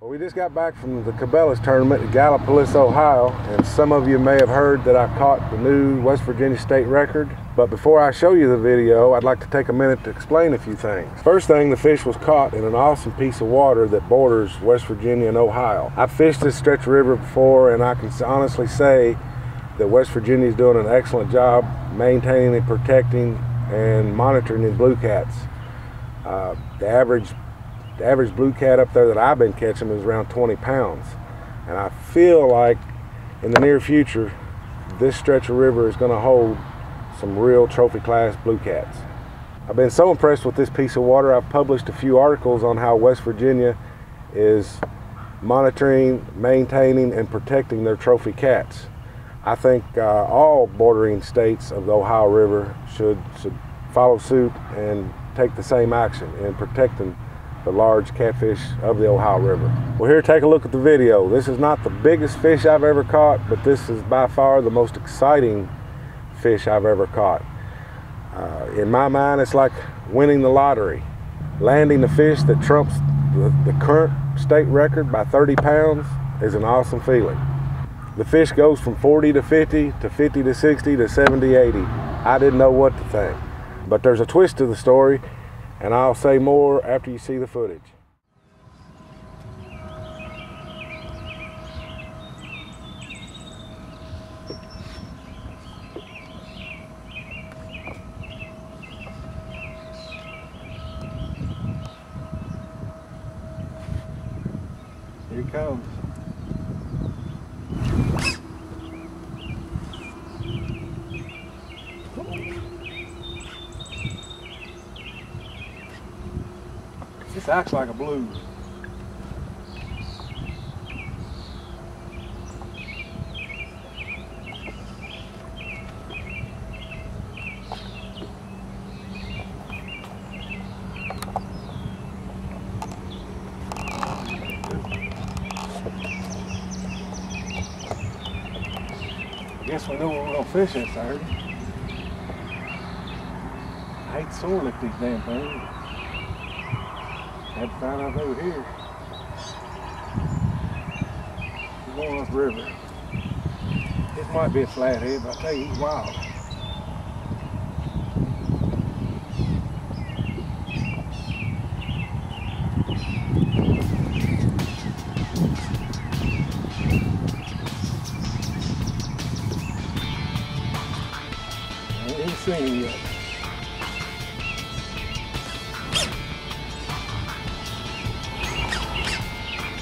Well, we just got back from the Cabela's tournament at Gallipolis, Ohio, and some of you may have heard that I caught the new West Virginia state record. But before I show you the video, I'd like to take a minute to explain a few things. First thing, the fish was caught in an awesome piece of water that borders West Virginia and Ohio. I've fished this stretch of river before, and I can honestly say that West Virginia is doing an excellent job maintaining and protecting and monitoring the blue cats. Uh, the average the average blue cat up there that I've been catching is around 20 pounds. And I feel like in the near future, this stretch of river is going to hold some real trophy class blue cats. I've been so impressed with this piece of water, I've published a few articles on how West Virginia is monitoring, maintaining, and protecting their trophy cats. I think uh, all bordering states of the Ohio River should, should follow suit and take the same action in protecting the large catfish of the Ohio River. Well, here, take a look at the video. This is not the biggest fish I've ever caught, but this is by far the most exciting fish I've ever caught. Uh, in my mind, it's like winning the lottery. Landing the fish that trumps the, the current state record by 30 pounds is an awesome feeling. The fish goes from 40 to 50 to 50 to 60 to 70, 80. I didn't know what to think. But there's a twist to the story, and I'll say more after you see the footage. Here he comes. Acts like a blue. Guess we know where we're gonna fish this Saturday. I hate sore lick these damn things. Had to find out over here. We're going up river. This might be a flathead, but I tell you, he's wild.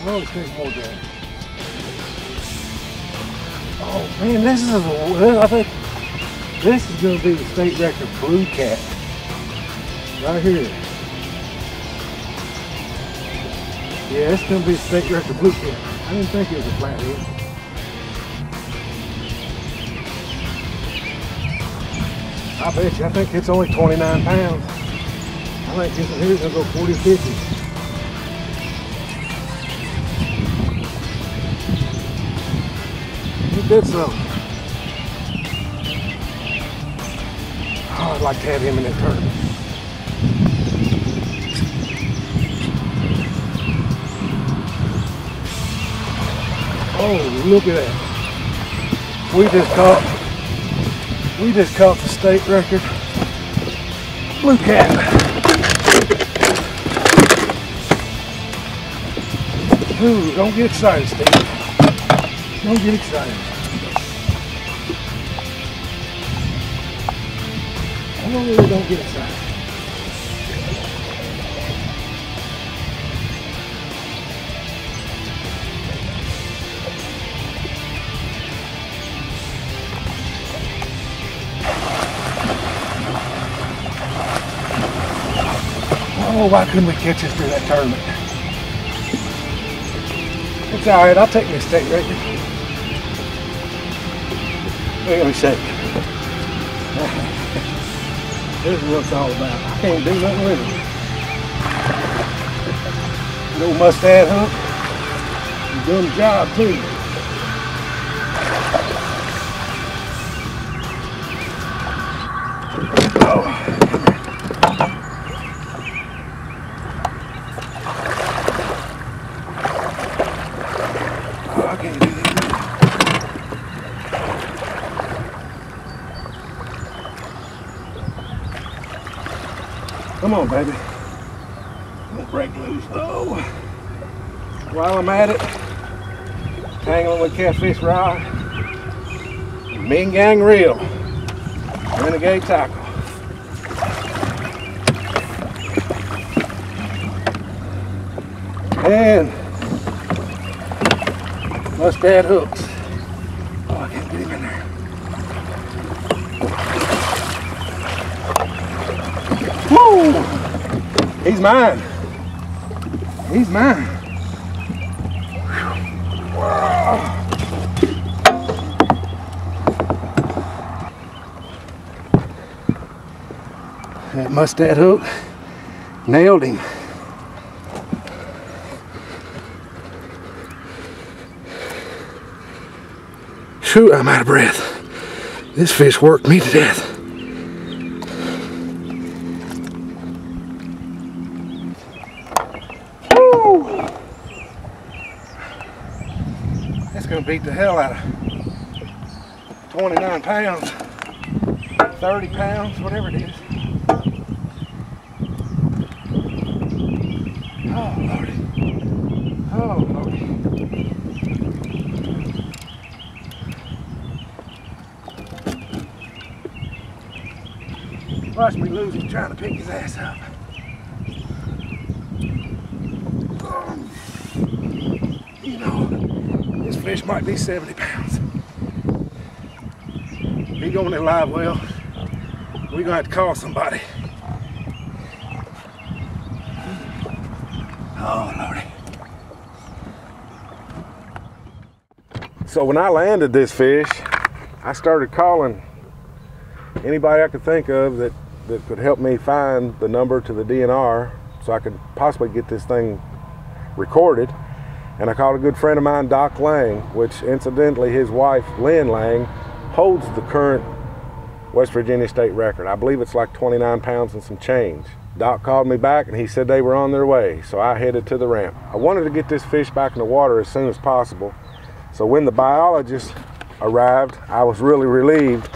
Take more gas. Oh man, this is a, this, I think this is going to be the state record blue cat right here. Yeah, it's going to be the state record blue cat. I didn't think it was a flathead. I bet you, I think it's only 29 pounds. I think this one here's going to go 40 50. Oh, I'd like to have him in that tournament. Oh, look at that. We just caught, we just caught the state record blue cat. Ooh, don't get excited, Steve. Don't get excited. Oh, don't get. Oh, why couldn't we catch us through that tournament? It's all right. I'll take my state record. Wait a second. This is what it's all about. I can't do nothing with it. No mustad hook. You're doing the job too. Come on, baby. Don't break loose. though. While I'm at it, tangling with catfish rod, Ming Gang reel, renegade tackle. And mustad hooks. Oh, I can't get him in there. Woo! He's mine. He's mine. That mustad hook nailed him. Shoot, I'm out of breath. This fish worked me to death. Beat the hell out of 29 pounds, 30 pounds, whatever it is. Oh, Lordy. Oh, Lordy. Watch me lose him trying to pick his ass up. You know, fish might be 70 pounds. He going in live well. We're gonna have to call somebody. Oh, Lordy. So when I landed this fish, I started calling anybody I could think of that, that could help me find the number to the DNR so I could possibly get this thing recorded. And I called a good friend of mine, Doc Lang, which incidentally his wife, Lynn Lang, holds the current West Virginia state record. I believe it's like 29 pounds and some change. Doc called me back and he said they were on their way, so I headed to the ramp. I wanted to get this fish back in the water as soon as possible. So when the biologist arrived, I was really relieved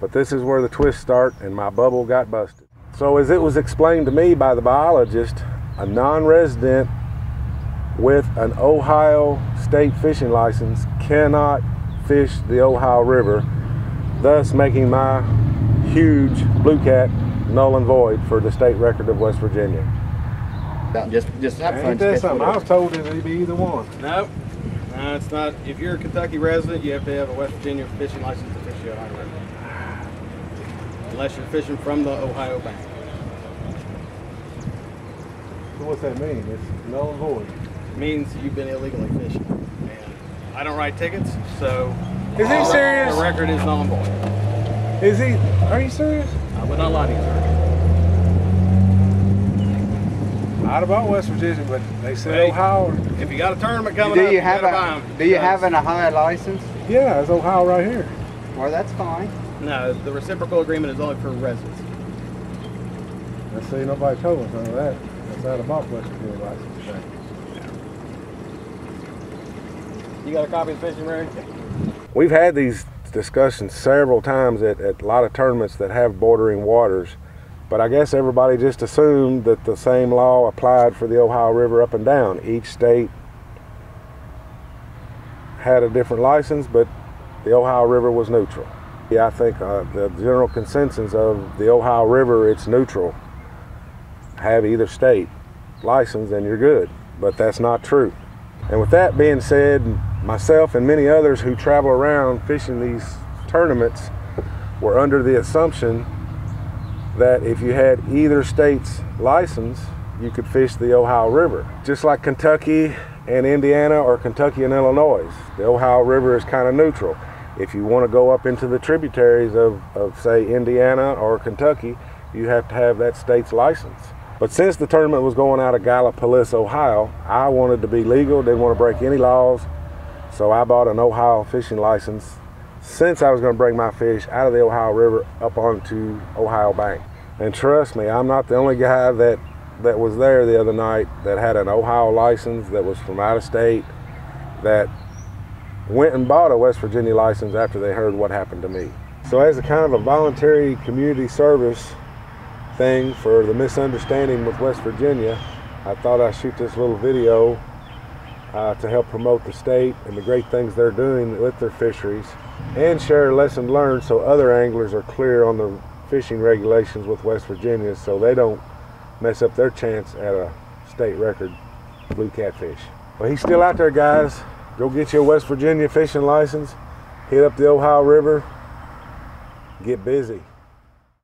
but this is where the twists start and my bubble got busted. So as it was explained to me by the biologist, a non-resident with an Ohio state fishing license cannot fish the Ohio River, thus making my huge blue cat null and void for the state record of West Virginia. Just, just have fun. Ain't that Just something? I was whatever. told it would be either one. No, no, it's not. If you're a Kentucky resident, you have to have a West Virginia fishing license to fish the Ohio River. Unless you're fishing from the Ohio bank. So what's that mean? It's null and void. Means you've been illegally fishing. And I don't write tickets, so Is he serious? the record is null and void. Is he? Are you serious? I would not lie to you, sir. Not about West Virginia, but they said Hey. Ohio. If you got a tournament coming Do up, you have better buy a 'em, Do you because- have an Ohio license? Yeah, it's Ohio right here. Well, that's fine. No, the reciprocal agreement is only for residents. Let's see, nobody told us none of that. That's not about West Virginia license You got a copy of the fishing? We've had these discussions several times at, at a lot of tournaments that have bordering waters, but I guess everybody just assumed that the same law applied for the Ohio River up and down. Each state had a different license, but the Ohio River was neutral. Yeah, I think uh, the general consensus of the Ohio River, it's neutral. Have either state license and you're good, but that's not true. And with that being said, myself and many others who travel around fishing these tournaments were under the assumption that if you had either state's license, you could fish the Ohio River. Just like Kentucky and Indiana or Kentucky and Illinois, the Ohio River is kind of neutral. If you want to go up into the tributaries of, of, say, Indiana or Kentucky, you have to have that state's license. But since the tournament was going out of Gallipolis, Ohio, I wanted to be legal, didn't want to break any laws, so I bought an Ohio fishing license since I was going to bring my fish out of the Ohio River up onto Ohio Bank. And trust me, I'm not the only guy that, that was there the other night that had an Ohio license that was from out of state that went and bought a West Virginia license after they heard what happened to me. So as a kind of a voluntary community service thing for the misunderstanding with West Virginia, I thought I'd shoot this little video uh, to help promote the state and the great things they're doing with their fisheries and share a lesson learned so other anglers are clear on the fishing regulations with West Virginia so they don't mess up their chance at a state record blue catfish. Well, he's still out there, guys. Go get you a West Virginia fishing license. Hit up the Ohio River. Get busy.